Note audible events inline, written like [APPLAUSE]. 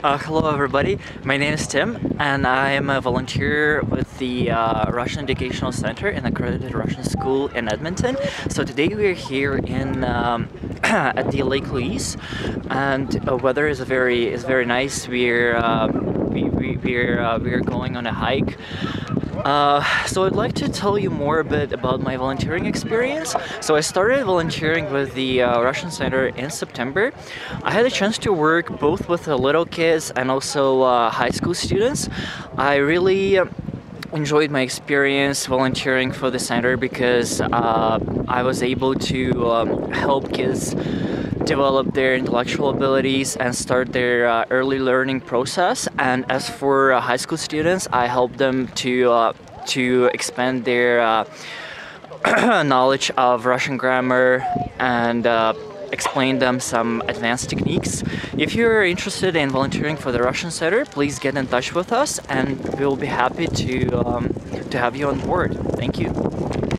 Uh, hello everybody, my name is Tim and I am a volunteer with the uh, Russian Educational Center in Accredited Russian School in Edmonton. So today we are here in um, [CLEARS THROAT] at the Lake Louise and the weather is very is very nice. We're uh, we, we, we're uh, we're going on a hike uh, so I'd like to tell you more a bit about my volunteering experience. So I started volunteering with the uh, Russian Center in September. I had a chance to work both with the little kids and also uh, high school students. I really enjoyed my experience volunteering for the center because uh, I was able to um, help kids develop their intellectual abilities and start their uh, early learning process. And as for uh, high school students, I help them to uh, to expand their uh, [CLEARS THROAT] knowledge of Russian grammar and uh, explain them some advanced techniques. If you're interested in volunteering for the Russian Center, please get in touch with us and we'll be happy to, um, to have you on board. Thank you.